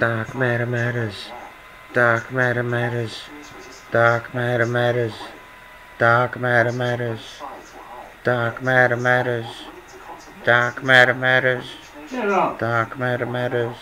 Dark matter matters. Dark matter matters. Dark matter matters. Dark matter matters. Dark matter matters. Dark matter matters. Dark matter matters.